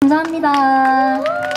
감사합니다.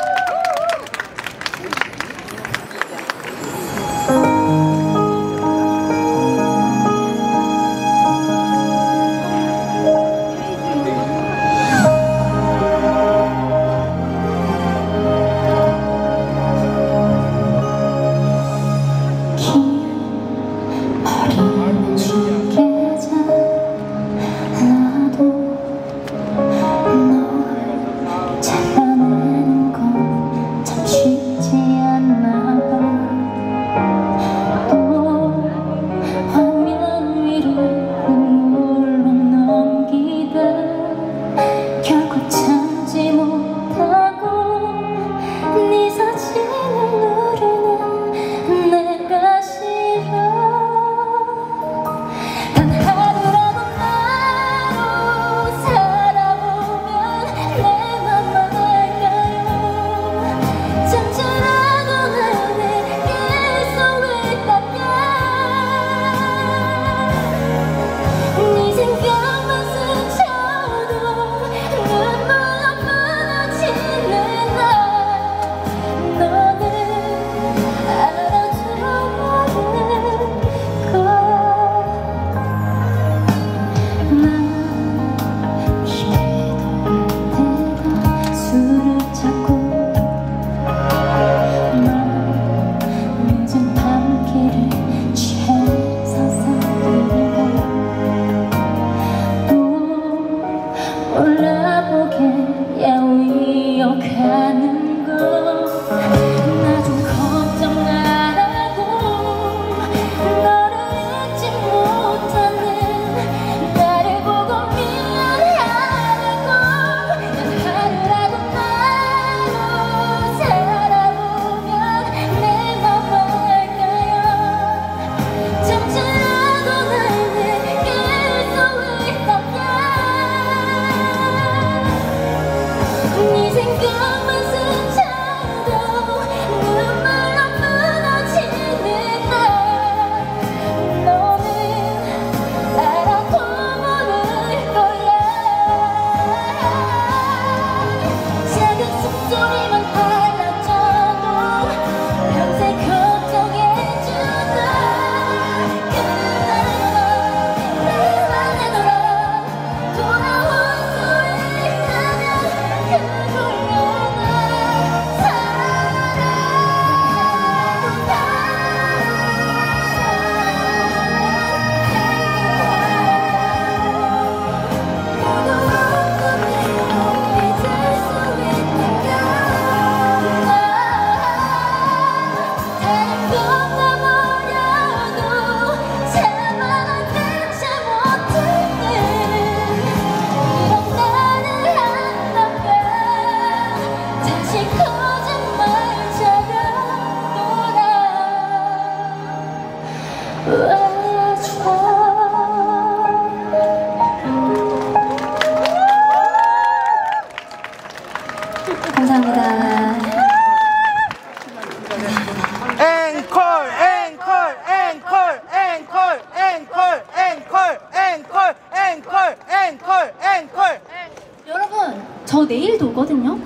앵콜 앵콜. 여러분 저 내일도 오거든요.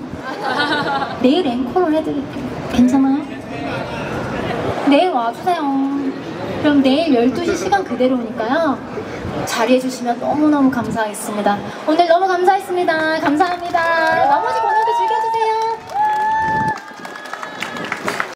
내일 앵콜을 해드릴게요. 괜찮아요? 내일 와주세요. 그럼 내일 12시 시간 그대로 오니까요. 자리해주시면 너무너무 감사하겠습니다. 오늘 너무 감사했습니다. 감사합니다. 나머지 공연